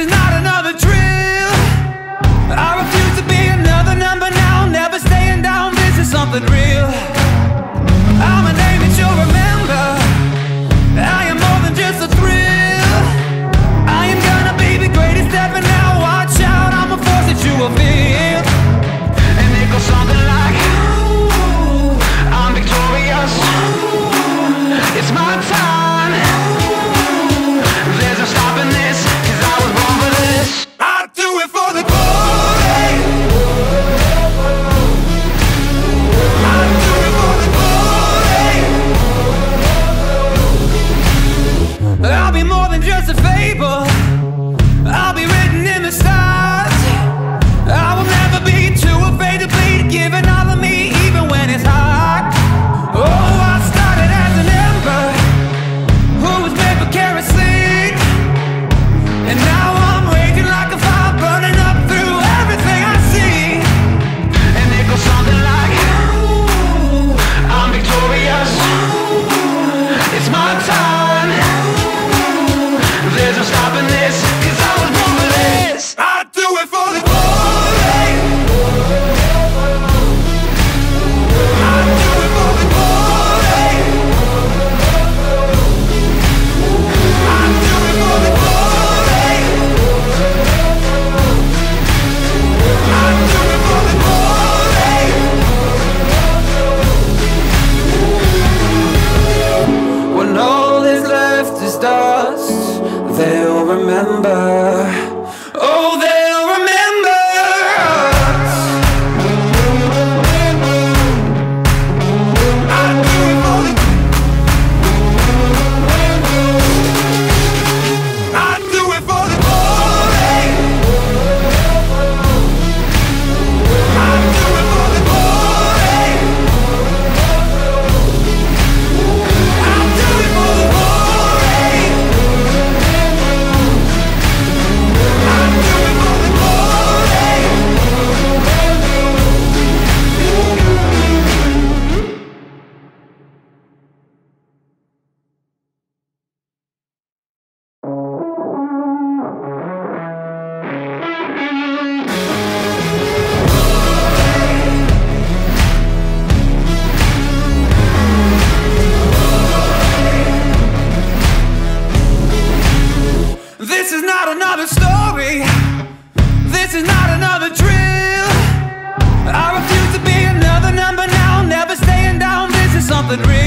is not another drill I refuse to be another number now. Never staying down, this is something real. I'm a name that you'll remember. I am more than just a thrill. I am gonna be the greatest ever now. Watch out, I'm a force that you will feel. And it goes something like more than just a fable the drill.